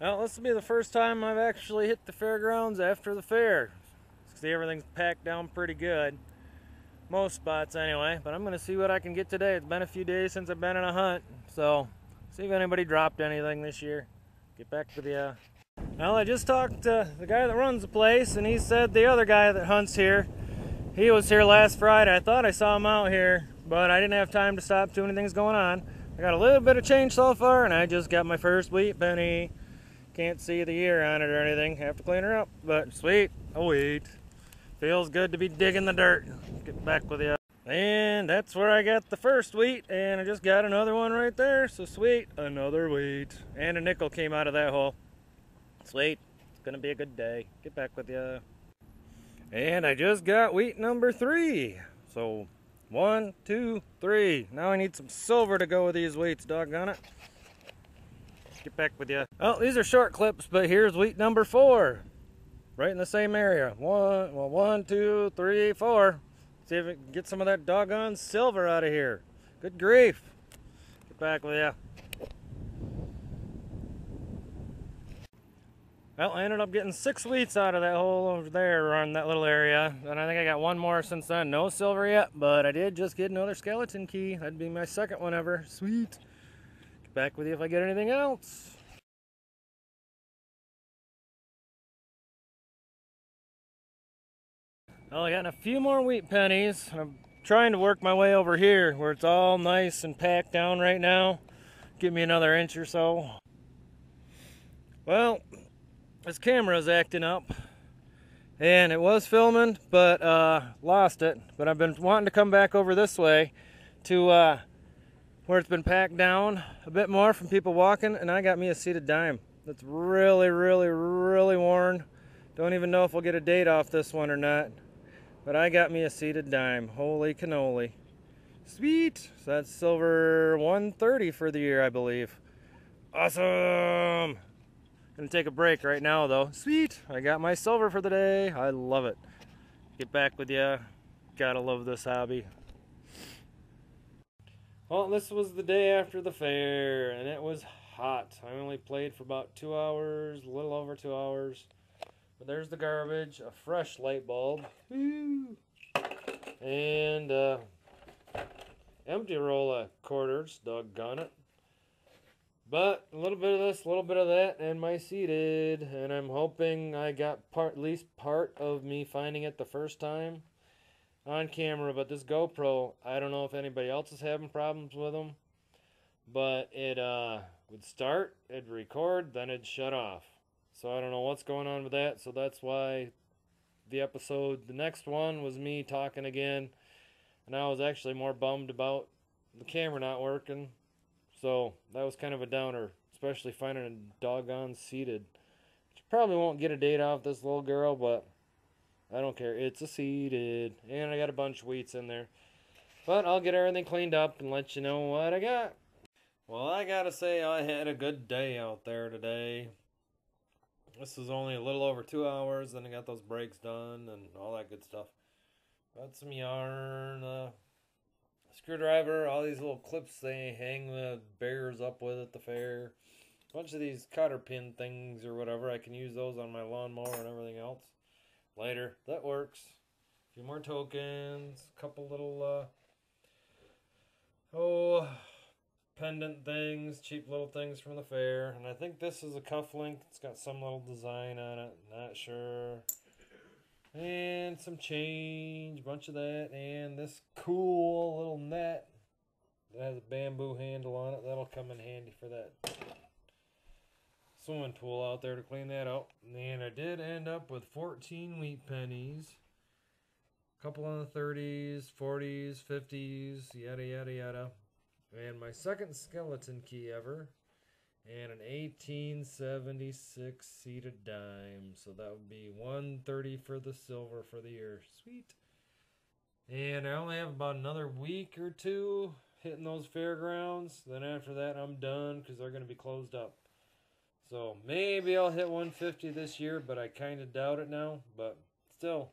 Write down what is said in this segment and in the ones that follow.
Well, this will be the first time I've actually hit the fairgrounds after the fair. See, everything's packed down pretty good. Most spots anyway, but I'm going to see what I can get today. It's been a few days since I've been in a hunt, so see if anybody dropped anything this year. Get back to the... Uh... Well, I just talked to the guy that runs the place, and he said the other guy that hunts here, he was here last Friday. I thought I saw him out here, but I didn't have time to stop to anything's going on. I got a little bit of change so far, and I just got my first wheat penny. Can't see the ear on it or anything. Have to clean her up, but sweet. Oh, wheat. Feels good to be digging the dirt. Get back with you. And that's where I got the first wheat, and I just got another one right there. So sweet, another wheat. And a nickel came out of that hole. Sweet, it's gonna be a good day. Get back with you. And I just got wheat number three. So one, two, three. Now I need some silver to go with these wheats, doggone it. Get back with you. Oh, these are short clips, but here's wheat number four right in the same area. One, well, one, two, three, four. See if we can get some of that doggone silver out of here. Good grief. Get back with you. Well, I ended up getting six wheats out of that hole over there on that little area. And I think I got one more since then. No silver yet, but I did just get another skeleton key. That'd be my second one ever. Sweet. Back with you if I get anything else. Well, I got a few more wheat pennies. I'm trying to work my way over here where it's all nice and packed down right now. Give me another inch or so. Well, this camera's acting up. And it was filming, but uh, lost it. But I've been wanting to come back over this way to uh, where it's been packed down a bit more from people walking. And I got me a seated dime. That's really, really, really worn. Don't even know if we'll get a date off this one or not. But I got me a seated dime. Holy cannoli. Sweet. So that's silver 130 for the year, I believe. Awesome. Gonna take a break right now though. Sweet. I got my silver for the day. I love it. Get back with you. Gotta love this hobby. Well, this was the day after the fair, and it was hot. I only played for about two hours, a little over two hours. But there's the garbage, a fresh light bulb, and uh, empty roll of quarters, doggone it. But a little bit of this, a little bit of that, and my seated, and I'm hoping I got part, at least part of me finding it the first time on camera. But this GoPro, I don't know if anybody else is having problems with them, but it uh, would start, it'd record, then it'd shut off. So I don't know what's going on with that. So that's why the episode, the next one was me talking again. And I was actually more bummed about the camera not working. So that was kind of a downer, especially finding a doggone seated. You probably won't get a date off this little girl, but I don't care. It's a seated. And I got a bunch of wheats in there. But I'll get everything cleaned up and let you know what I got. Well, I gotta say, I had a good day out there today. This was only a little over two hours. Then I got those breaks done and all that good stuff. Got some yarn, uh, screwdriver, all these little clips they hang the bears up with at the fair. A bunch of these cotter pin things or whatever. I can use those on my lawnmower and everything. Later, that works. A few more tokens, a couple little, uh, oh, pendant things, cheap little things from the fair. And I think this is a cufflink. It's got some little design on it. Not sure. And some change, bunch of that, and this cool little net that has a bamboo handle on it. That'll come in handy for that swimming pool out there to clean that out. And I did end up with 14 wheat pennies. A couple in the 30s, 40s, 50s, yada yada yada and my second skeleton key ever, and an 1876 seated dime. So that would be 130 for the silver for the year. Sweet. And I only have about another week or two hitting those fairgrounds. Then after that, I'm done because they're going to be closed up. So maybe I'll hit 150 this year, but I kind of doubt it now. But still,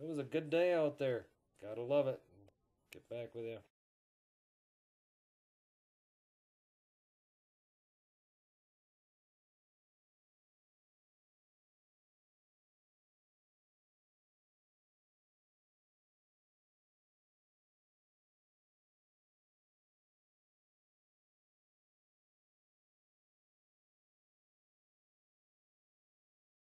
it was a good day out there. Gotta love it. Get back with you.